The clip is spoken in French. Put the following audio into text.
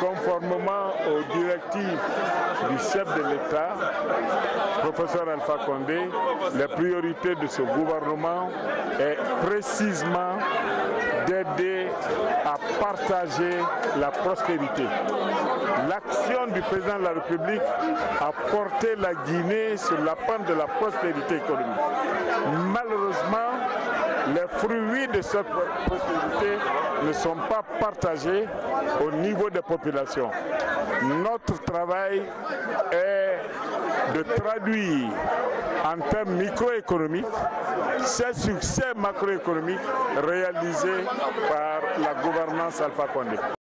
conformément aux directives du chef de l'État, professeur Alpha Condé, les priorités de ce gouvernement est précisément d'aider à partager la prospérité. L'action du président de la République a porté la Guinée sur la pente de la prospérité économique. Malheureusement, les fruits de cette prospérité ne sont pas partagés au niveau des populations. Notre travail est de traduire en termes microéconomiques ces succès macroéconomiques réalisés par la gouvernance Alpha Condé.